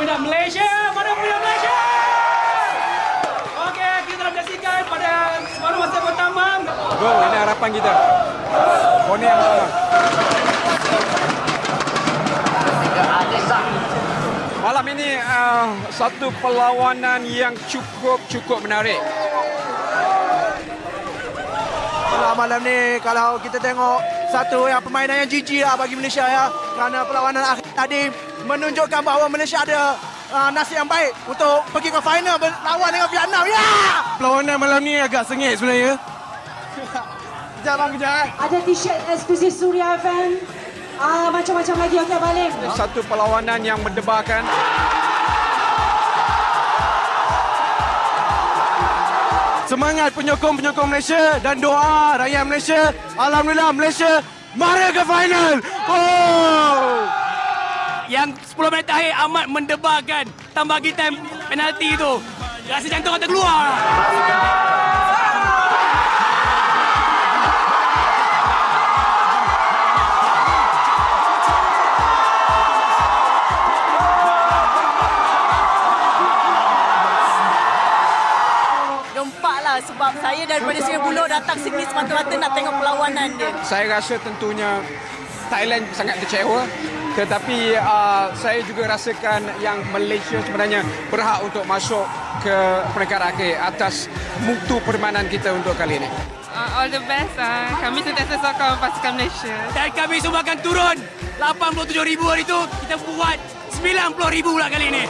pula Malaysia? Mana pula Malaysia? Okey, kita nak menyaksikan pada separuh masa pertama. Go, ini harapan kita. Koni yang pertama. Malam ini uh, satu perlawanan yang cukup-cukup menarik. Malam ni kalau kita tengok satu yang permainan yang jijik lah bagi Malaysia ya. Kerana perlawanan akhir tadi menunjukkan bahawa Malaysia ada uh, nasib yang baik untuk pergi ke final berlawan dengan Vietnam. Ya! Perlawanan malam ni agak sengit sebenarnya. kejap bang, kejap. Ada t-shirt eksklusif Suria FM. Ah, macam-macam lagi. Okey, balik. Satu perlawanan yang mendebarkan. Semangat penyokong-penyokong Malaysia dan doa rakyat Malaysia. Alhamdulillah Malaysia mari ke final. Oh! Yang 10 minit terakhir amat mendebarkan tambah bagi time penalti itu. Rasa jantung kata keluar. Sebab saya daripada Sungai Buloh datang sini semata-mata nak tengok perlawanan dia. Saya rasa tentunya Thailand sangat kecewa. Tetapi uh, saya juga rasakan yang Malaysia sebenarnya berhak untuk masuk ke peringkat akhir atas mutu permainan kita untuk kali ini. Uh, all the best. Uh, kami sentiasa sokong pasukan Malaysia. Dan kami semua akan turun 87 ribu hari itu kita buat 90 ribu lah kali ini.